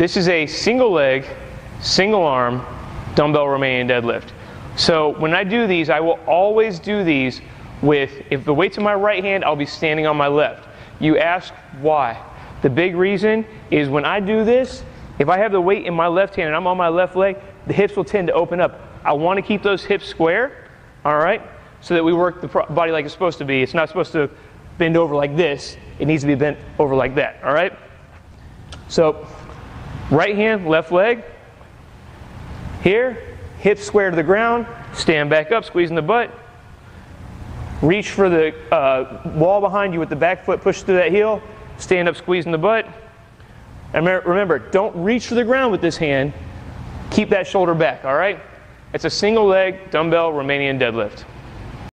This is a single leg, single arm, dumbbell Romanian deadlift. So when I do these, I will always do these with, if the weight's in my right hand, I'll be standing on my left. You ask why. The big reason is when I do this, if I have the weight in my left hand and I'm on my left leg, the hips will tend to open up. I want to keep those hips square, all right, so that we work the body like it's supposed to be. It's not supposed to bend over like this. It needs to be bent over like that, all right? So, right hand, left leg. Here, hips square to the ground. Stand back up, squeezing the butt. Reach for the uh, wall behind you with the back foot, push through that heel. Stand up, squeezing the butt. And remember, don't reach for the ground with this hand. Keep that shoulder back, all right? It's a single leg dumbbell Romanian deadlift.